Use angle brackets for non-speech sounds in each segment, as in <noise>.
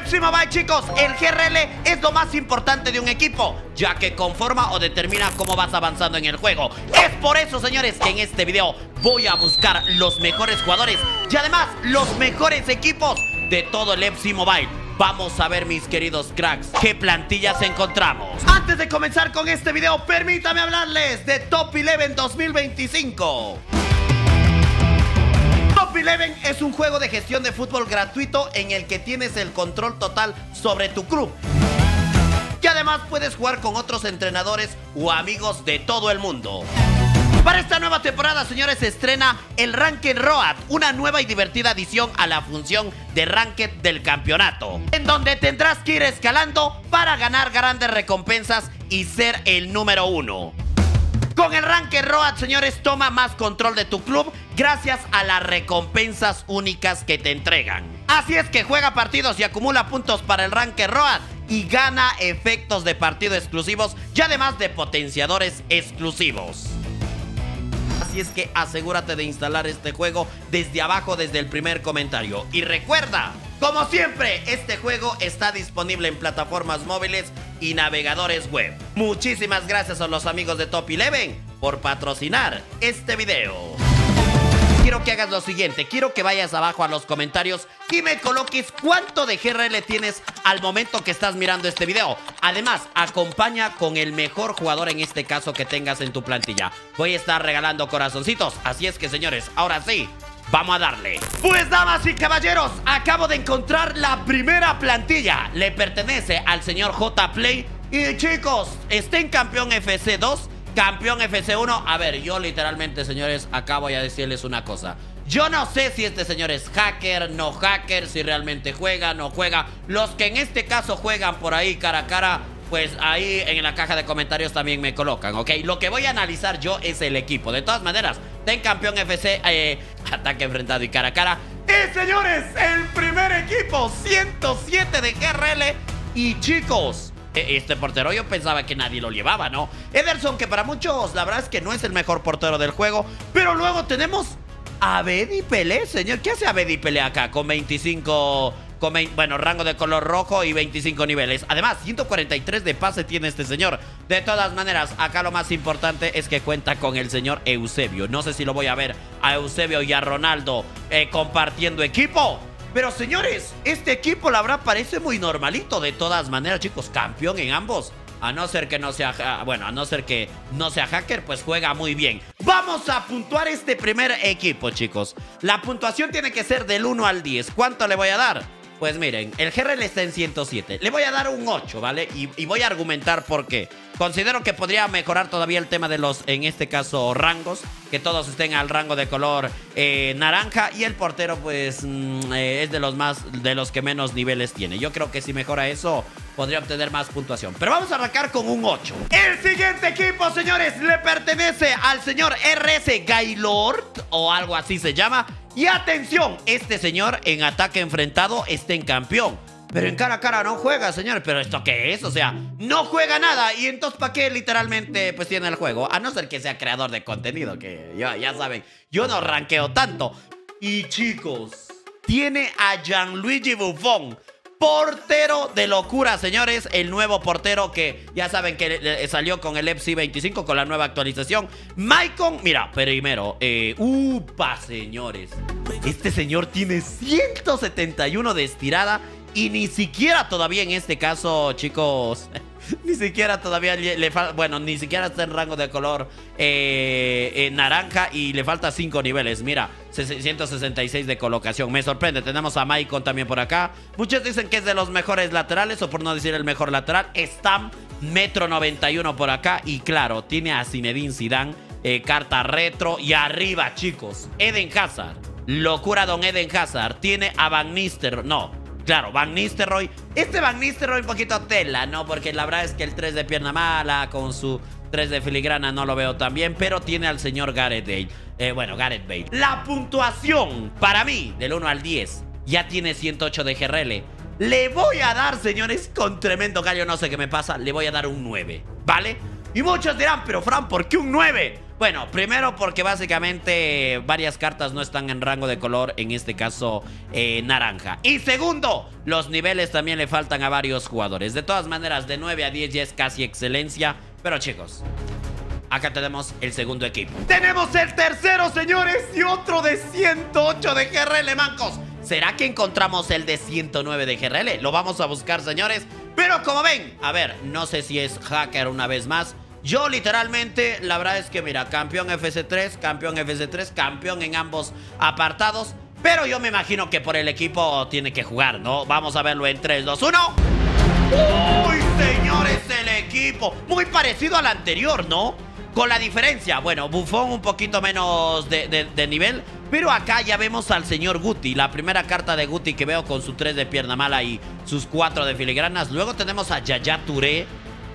Lepsi Mobile, chicos, el GRL es lo más importante de un equipo, ya que conforma o determina cómo vas avanzando en el juego. Es por eso, señores, que en este video voy a buscar los mejores jugadores y además los mejores equipos de todo el FC Mobile. Vamos a ver, mis queridos cracks, qué plantillas encontramos. Antes de comenzar con este video, permítame hablarles de Top 11 2025. Top 11 es un juego de gestión de fútbol gratuito en el que tienes el control total sobre tu club. Y además puedes jugar con otros entrenadores o amigos de todo el mundo. Para esta nueva temporada, señores, se estrena el Ranked Road, una nueva y divertida adición a la función de Ranked del campeonato, en donde tendrás que ir escalando para ganar grandes recompensas y ser el número uno. Con el Ranked Road, señores, toma más control de tu club gracias a las recompensas únicas que te entregan. Así es que juega partidos y acumula puntos para el Ranked Road y gana efectos de partido exclusivos y además de potenciadores exclusivos. Así es que asegúrate de instalar este juego desde abajo, desde el primer comentario. Y recuerda, como siempre, este juego está disponible en plataformas móviles y navegadores web. Muchísimas gracias a los amigos de Top 11 por patrocinar este video quiero que hagas lo siguiente. Quiero que vayas abajo a los comentarios y me coloques cuánto de GRL tienes al momento que estás mirando este video. Además, acompaña con el mejor jugador en este caso que tengas en tu plantilla. Voy a estar regalando corazoncitos. Así es que, señores, ahora sí, Vamos a darle. Pues damas y caballeros, acabo de encontrar la primera plantilla. Le pertenece al señor J Play. Y chicos, estén campeón FC2 Campeón FC1. A ver, yo literalmente, señores, acá voy a decirles una cosa. Yo no sé si este señor es hacker, no hacker, si realmente juega, no juega. Los que en este caso juegan por ahí cara a cara, pues ahí en la caja de comentarios también me colocan, ¿ok? Lo que voy a analizar yo es el equipo. De todas maneras, ten campeón FC, eh, <laughs> ataque enfrentado y cara a cara. Y señores, el primer equipo, 107 de GRL. Y chicos, e, este portero yo pensaba que nadie lo llevaba, ¿no? Ederson, que para muchos la verdad es que no es el mejor portero del juego, pero luego tenemos a Bedi Pelé, señor. ¿Qué hace Bedi Pelé acá con 25, bueno, rango de color rojo y 25 niveles? Además, 143 de pase tiene este señor. De todas maneras, acá lo más importante es que cuenta con el señor Eusebio. No sé si lo voy a ver a Eusebio y a Ronaldo eh, compartiendo equipo. Pero señores, este equipo la verdad parece muy normalito. De todas maneras, chicos, campeón en ambos. A no ser que no sea, bueno, a no ser que no sea hacker, pues juega muy bien. Vamos a puntuar este primer equipo, chicos. La puntuación tiene que ser del 1 al 10. ¿Cuánto le voy a dar? Pues miren, el GRL está en 107. Le voy a dar un 8, ¿vale? Y, y, voy a argumentar por qué. Considero que podría mejorar todavía el tema de los, en este caso, rangos. Que todos estén al rango de color eh, naranja. Y el portero, pues, mm, eh, es de los más, de los que menos niveles tiene. Yo creo que si mejora eso, podría obtener más puntuación. Pero vamos a arrancar con un 8. El siguiente equipo, señores, le pertenece al señor RS Gaylord. O algo así se llama. Y atención, este señor en ataque enfrentado está en campeón. Pero en cara a cara no juega, señor. ¿Pero esto qué es? O sea, no juega nada. Y entonces, ¿para qué literalmente pues tiene el juego? A no ser que sea creador de contenido, que ya, ya saben, yo no ranqueo tanto. Y chicos, tiene a Gianluigi Buffon. Portero de locura, señores. El nuevo portero que ya saben que salió con el FC 25 con la nueva actualización. Maicon, mira, primero, eh, upa, señores. Este señor tiene 171 de estirada y ni siquiera todavía en este caso, chicos, <laughs> ni siquiera todavía le, falta, bueno, ni siquiera está en rango de color eh, naranja y le falta 5 niveles. Mira, 166 de colocación. Me sorprende. Tenemos a Maicon también por acá. Muchos dicen que es de los mejores laterales, o por no decir el mejor lateral. Stam, metro 91 por acá. Y claro, tiene a Zinedine Zidane, eh, carta retro. Y arriba, chicos, Eden Hazard. Locura, don Eden Hazard. Tiene a Van Nistelrooy. No, Claro, Van Nistelrooy. Este Van Nistelrooy un poquito tela, ¿no? Porque la verdad es que el 3 de pierna mala con su 3 de filigrana no lo veo tan bien, pero tiene al señor Gareth Bale. Eh, bueno, Gareth Bale. La puntuación para mí, del 1 al 10, ya tiene 108 de GRL. Le voy a dar, señores, con tremendo gallo, no sé qué me pasa, le voy a dar un 9, ¿vale? Y muchos dirán, pero Fran, ¿por qué un 9? Bueno, primero porque básicamente varias cartas no están en rango de color, en este caso eh, naranja. Y segundo, los niveles también le faltan a varios jugadores. De todas maneras, de 9 a 10 ya es casi excelencia. Pero chicos, acá tenemos el segundo equipo. Tenemos el tercero, señores, y otro de 108 de GRL, mancos. ¿Será que encontramos el de 109 de GRL? Lo vamos a buscar, señores. Pero como ven, a ver, no sé si es hacker una vez más. Yo literalmente, la verdad es que mira, campeón FC3, campeón FC3, campeón en ambos apartados. Pero yo me imagino que por el equipo tiene que jugar, ¿no? Vamos a verlo en 3, 2, 1. ¡Uy, señores, el equipo! Muy parecido al anterior, ¿no? Con la diferencia, bueno, Buffon un poquito menos de, nivel Pero acá ya vemos al señor Guti La primera carta de Guti que veo con su 3 de pierna mala y sus 4 de filigranas Luego tenemos a Yaya Touré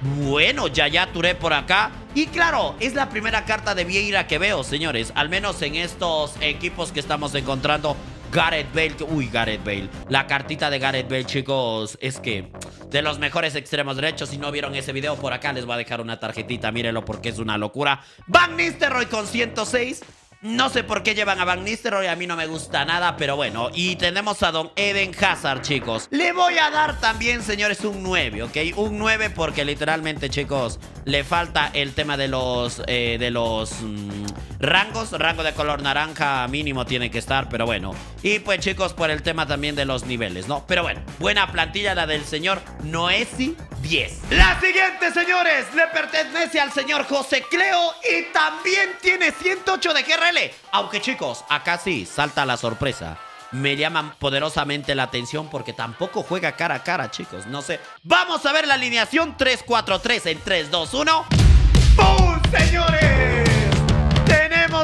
bueno, Yaya Touré por acá. Y claro, es la primera carta de Vieira que veo, señores. Al menos en estos equipos que estamos encontrando. Gareth Bale. Uy, Gareth Bale. La cartita de Gareth Bale, chicos, es que de los mejores extremos derechos. Si no vieron ese video, por acá les voy a dejar una tarjetita. Mírenlo porque es una locura. Van Nistelrooy con 106. No sé por qué llevan a Van Nistelrooy, a mí no me gusta nada, pero bueno. Y tenemos a Don Eden Hazard, chicos. Le voy a dar también, señores, un 9, ¿ok? Un 9 porque literalmente, chicos, le falta el tema de los, eh, de los mm, rangos. Rango de color naranja mínimo tiene que estar, pero bueno. Y pues, chicos, por el tema también de los niveles, ¿no? Pero bueno, buena plantilla la del señor Noesi 10. La siguiente, señores, le pertenece al señor José Cleo y también tiene 108 de GRL. Aunque, chicos, acá sí salta la sorpresa me llaman poderosamente la atención porque tampoco juega cara a cara, chicos. No sé. Vamos a ver la alineación 3-4-3 en 3-2-1. ¡Pum, señores!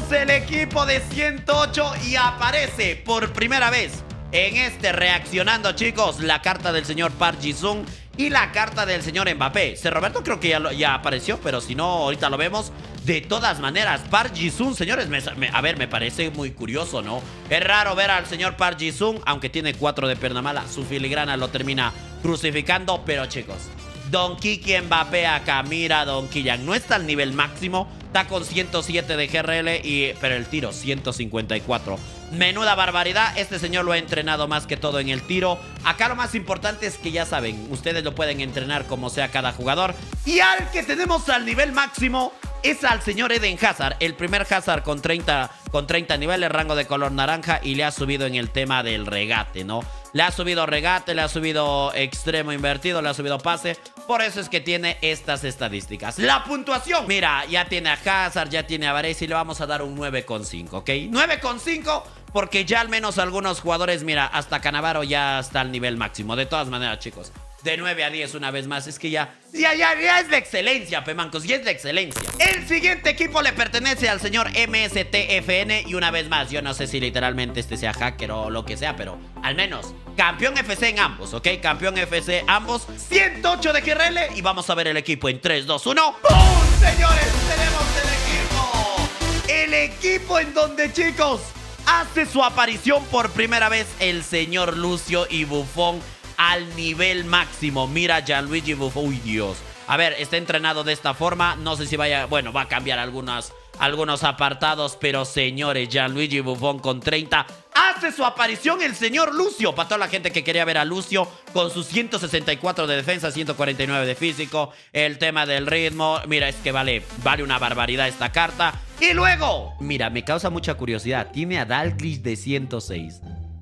El equipo de 108 y aparece por primera vez en este reaccionando, chicos, la carta del señor Park Ji-sung y la carta del señor Mbappé. Se Roberto creo que ya, ya apareció, pero si no, ahorita lo vemos. De todas maneras, Park Ji-sung, señores, a ver, me parece muy curioso, ¿no? Es raro ver al señor Park Ji-sung, aunque tiene cuatro de pierna mala. Su filigrana lo termina crucificando, pero chicos, Don Kiki Mbappé acá, mira Don Killian, no está al nivel máximo, está con 107 de GRL, y, pero el tiro 154. Menuda barbaridad, este señor lo ha entrenado más que todo en el tiro. Acá lo más importante es que ya saben, ustedes lo pueden entrenar como sea cada jugador. Y al que tenemos al nivel máximo es al señor Eden Hazard, el primer Hazard con 30, con 30 niveles, rango de color naranja y le ha subido en el tema del regate, ¿no? Le ha subido regate, le ha subido extremo invertido, le ha subido pase. Por eso es que tiene estas estadísticas. La puntuación. Mira, ya tiene a Hazard, ya tiene a Varese y le vamos a dar un 9,5, ¿ok? 9,5 porque ya al menos algunos jugadores, mira, hasta Canavaro ya está al nivel máximo. De todas maneras, chicos, de 9 a 10 una vez más. Es que ya, ya, ya, ya es la excelencia, pemancos, ya es la excelencia. El siguiente equipo le pertenece al señor MSTFN y una vez más, yo no sé si literalmente este sea hacker o lo que sea, pero al menos campeón FC en ambos, ¿ok? Campeón FC ambos, 108 de GRL y vamos a ver el equipo en 3, 2, 1. ¡Bum! Señores, tenemos el equipo. El equipo en donde, chicos, hace su aparición por primera vez el señor Lucio y Buffon al nivel máximo. Mira Gianluigi Buffon. Uy, Dios. A ver, está entrenado de esta forma. No sé si vaya... Bueno, va a cambiar algunas, algunos apartados. Pero señores, Gianluigi Buffon con 30 hace su aparición el señor Lucio. Para toda la gente que quería ver a Lucio con sus 164 de defensa, 149 de físico. El tema del ritmo. Mira, es que vale, vale una barbaridad esta carta. Y luego, mira, me causa mucha curiosidad. Tiene a Dalglish de 106.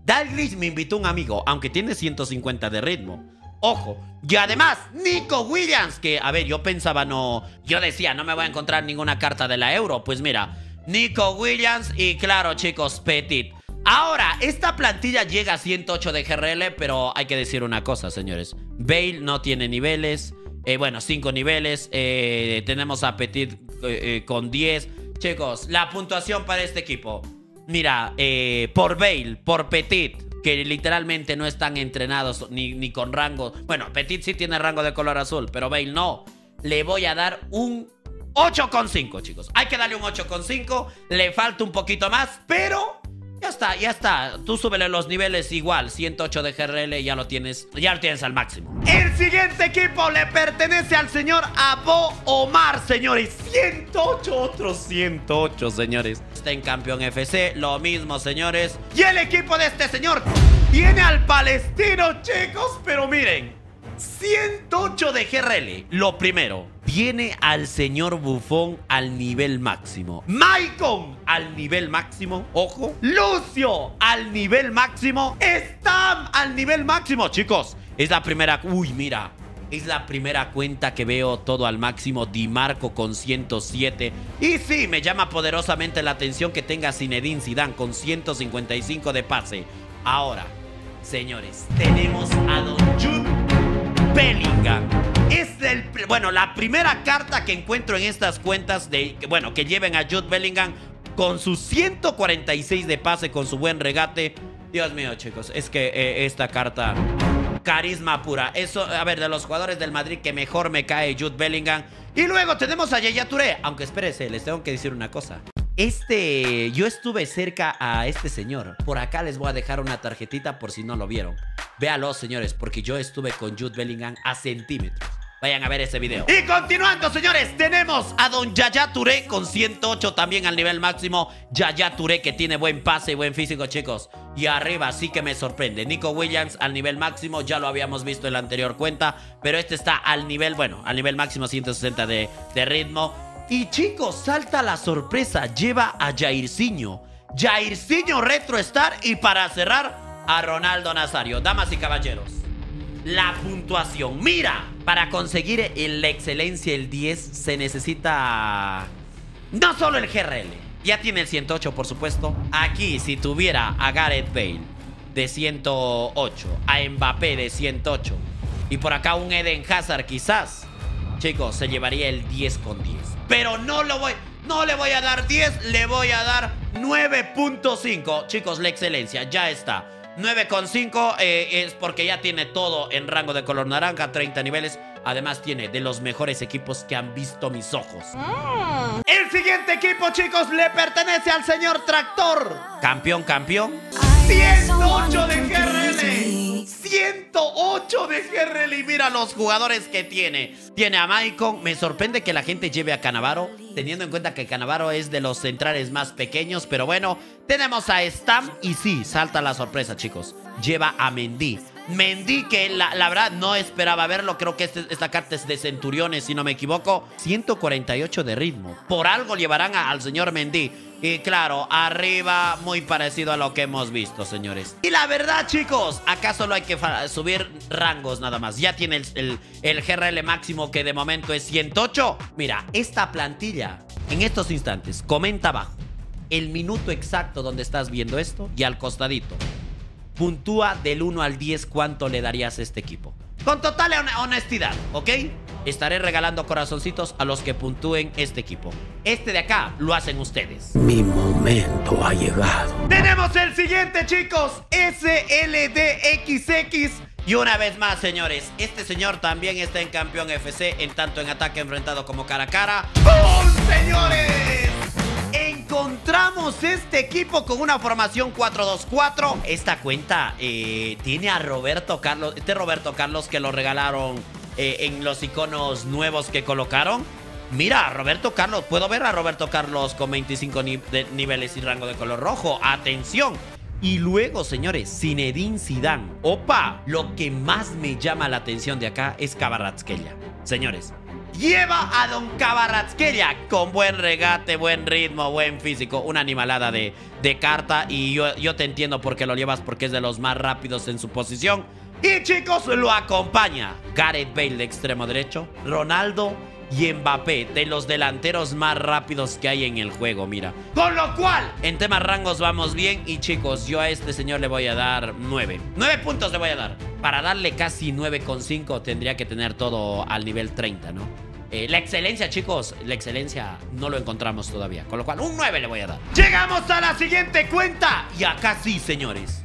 Dalglish me invitó un amigo, aunque tiene 150 de ritmo. Ojo. Y además, Nico Williams, que, a ver, yo pensaba no... Yo decía, no me voy a encontrar ninguna carta de la Euro. Pues mira, Nico Williams y claro, chicos, Petit. Ahora, esta plantilla llega a 108 de GRL, pero hay que decir una cosa, señores. Bale no tiene niveles. Eh, bueno, 5 niveles. Eh, tenemos a Petit eh, con 10. Chicos, la puntuación para este equipo. Mira, eh, por Bale, por Petit, que literalmente no están entrenados ni, ni con rango. Bueno, Petit sí tiene rango de color azul, pero Bale no. Le voy a dar un 8,5, chicos. Hay que darle un 8,5. Le falta un poquito más, pero Ya está, ya está. Tú súbele los niveles igual. 108 de GRL ya lo tienes. Ya lo tienes al máximo. El siguiente equipo le pertenece al señor Abo Omar, señores. 108, otros 108, señores. Está en campeón FC. Lo mismo, señores. Y el equipo de este señor tiene al palestino, chicos. Pero miren. 108 de GRL. Lo primero, tiene al señor Bufón al nivel máximo. Maicon al nivel máximo. Ojo. Lucio al nivel máximo. Stam al nivel máximo. Chicos, es la primera... Uy, mira. Es la primera cuenta que veo todo al máximo. Di Marco con 107. Y sí, me llama poderosamente la atención que tenga Zinedine Zidane con 155 de pase. Ahora, señores, tenemos a Don Jude Bellingham. Es el, bueno, la primera carta que encuentro en estas cuentas de, bueno, que lleven a Jude Bellingham con sus 146 de pase, con su buen regate. Dios mío, chicos, es que eh, esta carta carisma pura. Eso, a ver, de los jugadores del Madrid que mejor me cae Jude Bellingham. Y luego tenemos a Yaya. Aunque espérese, les tengo que decir una cosa. Este, yo estuve cerca a este señor. Por acá les voy a dejar una tarjetita por si no lo vieron. Véalo, señores, porque yo estuve con Jude Bellingham a centímetros. Vayan a ver ese video. Y continuando, señores, tenemos a don Yaya Touré con 108 también al nivel máximo. Yaya Touré que tiene buen pase y buen físico, chicos. Y arriba sí que me sorprende. Nico Williams al nivel máximo, ya lo habíamos visto en la anterior cuenta. Pero este está al nivel, bueno, al nivel máximo 160 de, de ritmo. Y chicos, salta la sorpresa, lleva a Jairzinho. Jairzinho Retro Star y para cerrar a Ronaldo Nazario. Damas y caballeros, la puntuación. Mira, para conseguir la excelencia el 10 se necesita no solo el GRL. Ya tiene el 108, por supuesto. Aquí, si tuviera a Gareth Bale de 108, a Mbappé de 108 y por acá un Eden Hazard quizás, chicos, se llevaría el 10 con 10 pero no lo voy... No le voy a dar 10, le voy a dar 9.5. Chicos, la excelencia, ya está. 9.5 eh, es porque ya tiene todo en rango de color naranja, 30 niveles. Además tiene de los mejores equipos que han visto mis ojos. Mm. El siguiente equipo, chicos, le pertenece al señor Tractor. Campeón, campeón. 108 de GRL. 108 de GRL y mira los jugadores que tiene. Tiene a Maicon. Me sorprende que la gente lleve a Canavaro, teniendo en cuenta que Canavaro es de los centrales más pequeños. Pero bueno, tenemos a Stam y sí, salta la sorpresa, chicos. Lleva a Mendy. Mendy, que la, verdad no esperaba verlo. Creo que este, esta carta es de Centuriones, si no me equivoco. 148 de ritmo. Por algo llevarán al señor Mendy. Y claro, arriba muy parecido a lo que hemos visto, señores. Y la verdad, chicos, acá solo hay que subir rangos nada más. Ya tiene el, el, GRL máximo que de momento es 108. Mira, esta plantilla, en estos instantes, comenta abajo el minuto exacto donde estás viendo esto y al costadito. Puntúa del 1 al 10 cuánto le darías a este equipo. Con total honestidad, ¿ok? estaré regalando corazoncitos a los que puntúen este equipo. Este de acá lo hacen ustedes. Mi momento ha llegado. Tenemos el siguiente, chicos. SLDXX. Y una vez más, señores, este señor también está en campeón FC en tanto en ataque enfrentado como cara a cara. ¡Bum, señores! Encontramos este equipo con una formación 4-2-4. Esta cuenta eh, tiene a Roberto Carlos. Este Roberto Carlos que lo regalaron eh, en los iconos nuevos que colocaron. Mira, Roberto Carlos, puedo ver a Roberto Carlos con 25 niveles y rango de color rojo. Atención. Y luego, señores, Zinedine Zidane. Opa, lo que más me llama la atención de acá es Cabaratskelia. Señores, lleva a Don Cabaratskelia con buen regate, buen ritmo, buen físico, una animalada de, de carta. Y yo, yo te entiendo por qué lo llevas, porque es de los más rápidos en su posición. Y chicos, lo acompaña Gareth Bale de extremo derecho, Ronaldo y Mbappé, de los delanteros más rápidos que hay en el juego, mira. Con lo cual, en temas rangos vamos bien y chicos, yo a este señor le voy a dar 9. 9 puntos le voy a dar. Para darle casi 9,5 tendría que tener todo al nivel 30, ¿no? Eh, la excelencia, chicos, la excelencia no lo encontramos todavía. Con lo cual, un 9 le voy a dar. Llegamos a la siguiente cuenta. Y acá sí, señores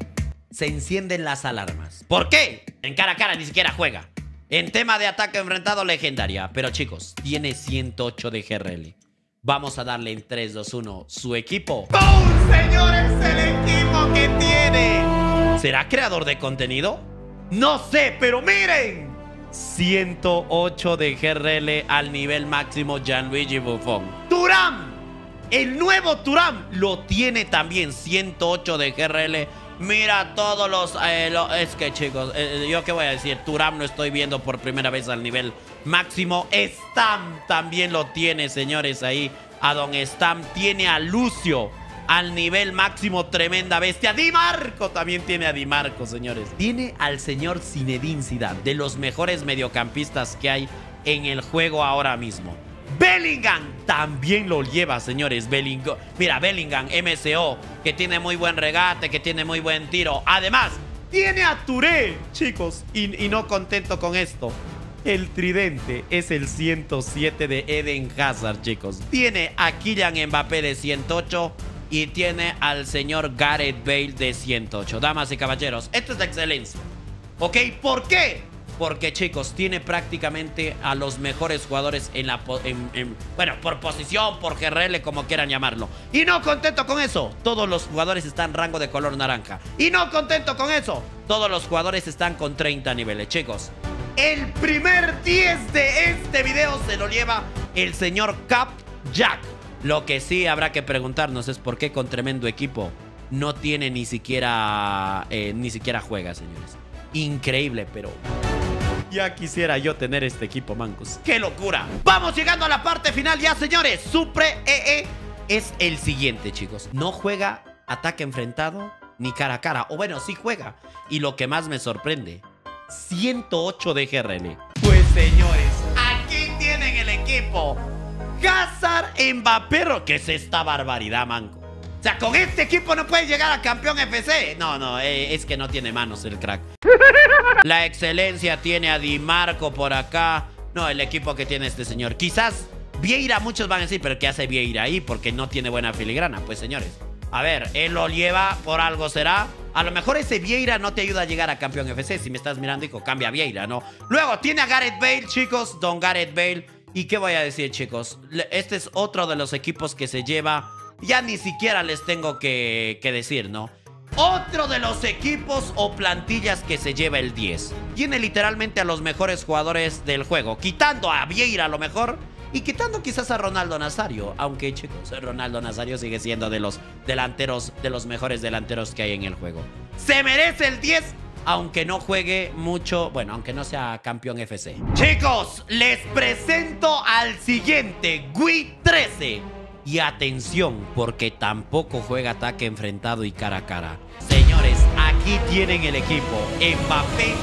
se encienden las alarmas. ¿Por qué? En cara a cara ni siquiera juega. En tema de ataque enfrentado, legendaria. Pero chicos, tiene 108 de GRL. Vamos a darle en 3, 2, 1 su equipo. ¡Boom, señores! El equipo que tiene. ¿Será creador de contenido? No sé, pero miren. 108 de GRL al nivel máximo Gianluigi Buffon. Turam. El nuevo Turam lo tiene también 108 de GRL. Mira todos los... Eh, es que chicos, eh, yo qué voy a decir, Turam lo estoy viendo por primera vez al nivel máximo. Stam también lo tiene, señores, ahí. A Don Stam tiene a Lucio al nivel máximo, tremenda bestia. Di Marco también tiene a Di Marco, señores. Tiene al señor Zinedine Zidane, de los mejores mediocampistas que hay en el juego ahora mismo. Bellingham también lo lleva, señores. Bellingham, mira, Bellingham, MCO, que tiene muy buen regate, que tiene muy buen tiro. Además, tiene a Touré, chicos. Y, no contento con esto. El tridente es el 107 de Eden Hazard, chicos. Tiene a Kylian Mbappé de 108 y tiene al señor Gareth Bale de 108. Damas y caballeros, esto es excelencia. ¿Ok? ¿Por qué? Porque, chicos, tiene prácticamente a los mejores jugadores en la... bueno, por posición, por GRL, como quieran llamarlo. Y no contento con eso, todos los jugadores están rango de color naranja. Y no contento con eso, todos los jugadores están con 30 niveles, chicos. El primer 10 de este video se lo lleva el señor Cap Jack. Lo que sí habrá que preguntarnos es por qué con tremendo equipo no tiene ni siquiera, eh, ni siquiera juega, señores. Increíble, pero... Ya quisiera yo tener este equipo, mancos. ¡Qué locura! Vamos llegando a la parte final ya, señores. Supre EE es el siguiente, chicos. No juega ataque enfrentado ni cara a cara. O bueno, sí juega. Y lo que más me sorprende, 108 de GRL. Pues, señores, aquí tienen el equipo Hazard Mbappé. ¿Qué es esta barbaridad, manco? O sea, con este equipo no puede llegar a campeón FC. No, no, eh, es que no tiene manos el crack. <laughs> La excelencia tiene a Di Marco por acá. No, el equipo que tiene este señor. Quizás Vieira, muchos van a decir, pero ¿qué hace Vieira ahí? Porque no tiene buena filigrana. Pues señores, a ver, él lo lleva, por algo será. A lo mejor ese Vieira no te ayuda a llegar a campeón FC. Si me estás mirando, hijo, cambia a Vieira, ¿no? Luego tiene a Gareth Bale, chicos. Don Gareth Bale. ¿Y qué voy a decir, chicos? Este es otro de los equipos que se lleva... Ya ni siquiera les tengo que, decir, ¿no? Otro de los equipos o plantillas que se lleva el 10. Tiene literalmente a los mejores jugadores del juego. Quitando a Vieira a lo mejor. Y quitando quizás a Ronaldo Nazario. Aunque, chicos, Ronaldo Nazario sigue siendo de los delanteros, de los mejores delanteros que hay en el juego. Se merece el 10 aunque no juegue mucho, bueno, aunque no sea campeón FC. Chicos, les presento al siguiente, Gui 13. Y atención, porque tampoco juega ataque enfrentado y cara a cara. Señores, aquí tienen el equipo. Mbappé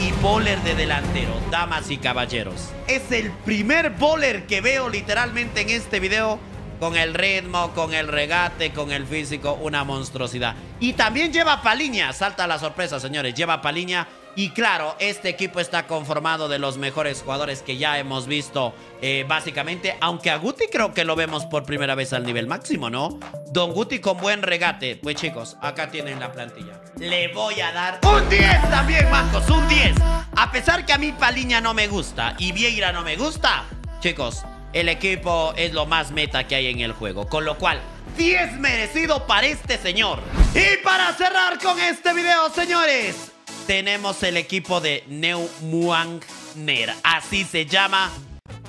y bowler de delantero, damas y caballeros. Es el primer bowler que veo literalmente en este video con el ritmo, con el regate, con el físico, una monstruosidad. Y también lleva Paliña, salta la sorpresa, señores, lleva Paliña. Y claro, este equipo está conformado de los mejores jugadores que ya hemos visto, eh, básicamente. Aunque a Guti creo que lo vemos por primera vez al nivel máximo, ¿no? Don Guti con buen regate. Pues chicos, acá tienen la plantilla. Le voy a dar un 10 también, Marcos, un 10. A pesar que a mí Paliña no me gusta y Vieira no me gusta, chicos, el equipo es lo más meta que hay en el juego. Con lo cual, 10 merecido para este señor. Y para cerrar con este video, señores, tenemos el equipo de Neu Muang Ner. Así se llama.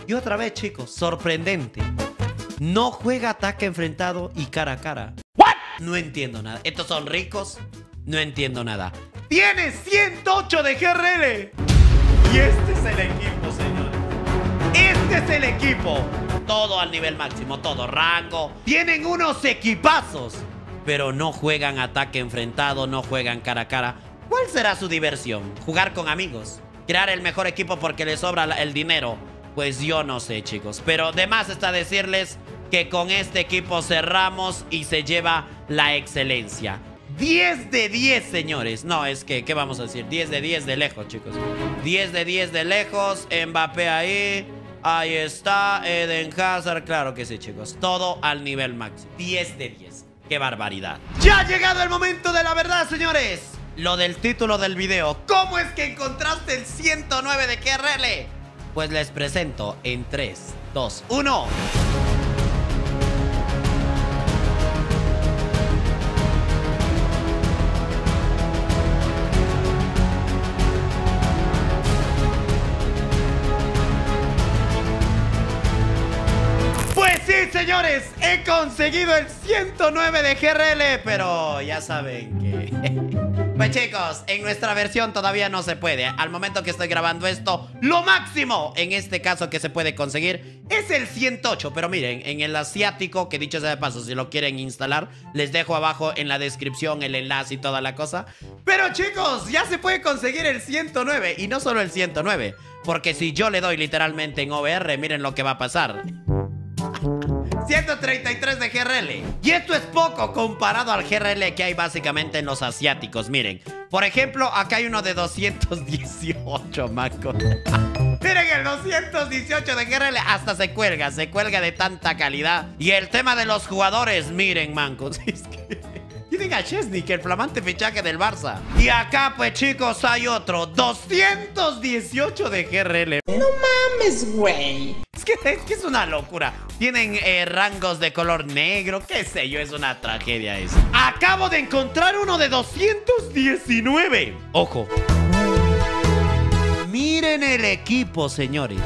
Y otra vez, chicos, sorprendente. No juega ataque enfrentado y cara a cara. ¿What? No entiendo nada. ¿Estos son ricos? No entiendo nada. Tiene 108 de GRL. Y este es el equipo, señores. Este es el equipo. Todo al nivel máximo, todo rango. Tienen unos equipazos. Pero no juegan ataque enfrentado, no juegan cara a cara. ¿Cuál será su diversión? ¿Jugar con amigos? ¿Crear el mejor equipo porque les sobra el dinero? Pues yo no sé, chicos. Pero de más está decirles que con este equipo cerramos y se lleva la excelencia. 10 de 10, señores. No, es que, ¿qué vamos a decir? 10 de 10 de lejos, chicos. 10 de 10 de lejos. Mbappé ahí. Ahí está, Eden Hazard, claro que sí, chicos. Todo al nivel máximo. 10 de 10. ¡Qué barbaridad! Ya ha llegado el momento de la verdad, señores lo del título del video. ¿Cómo es que encontraste el 109 de KRL? Pues les presento en 3, 2, 1. señores, he conseguido el 109 de GRL, pero ya saben que... <laughs> Pues chicos, en nuestra versión todavía no se puede. Al momento que estoy grabando esto, lo máximo en este caso que se puede conseguir es el 108. Pero miren, en el asiático, que dicho sea de paso, si lo quieren instalar, les dejo abajo en la descripción el enlace y toda la cosa. Pero chicos, ya se puede conseguir el 109 y no solo el 109. Porque si yo le doy literalmente en OBR, miren lo que va a pasar. 133 de GRL. Y esto es poco comparado al GRL que hay básicamente en los asiáticos. Miren, por ejemplo, acá hay uno de 218, maco. <laughs> Miren el 218 de GRL hasta se cuelga, se cuelga de tanta calidad. Y el tema de los jugadores, miren, mancos. <laughs> Es que... Tienen a Chesney, que el flamante fichaje del Barça. Y acá, pues chicos, hay otro. 218 de GRL. No mames, güey. Es que, es que es una locura. Tienen eh, rangos de color negro, qué sé yo, es una tragedia eso. Acabo de encontrar uno de 219. Ojo. Miren el equipo, señores.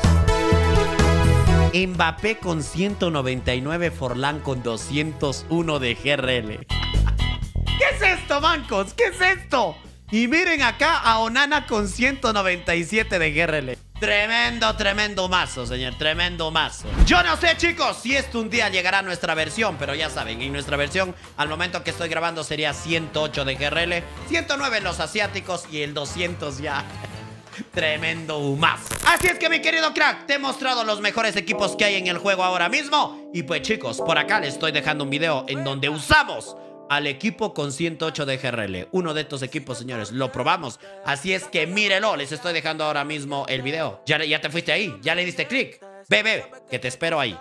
Mbappé con 199, Forlán con 201 de GRL. ¿Qué es esto, bancos? ¿Qué es esto? Y miren acá a Onana con 197 de GRL. Tremendo, tremendo mazo, señor. Tremendo mazo. Yo no sé, chicos, si esto un día llegará a nuestra versión, pero ya saben, en nuestra versión, al momento que estoy grabando, sería 108 de GRL, 109 en los asiáticos y el 200 ya. <laughs> Tremendo humazo. Así es que mi querido crack, te he mostrado los mejores equipos que hay en el juego ahora mismo. Y pues chicos, por acá les estoy dejando un video en donde usamos al equipo con 108 de GRL. Uno de estos equipos, señores, lo probamos. Así es que mírelo, les estoy dejando ahora mismo el video. Ya, te fuiste ahí, ya le diste clic. Ve, ve, que te espero ahí.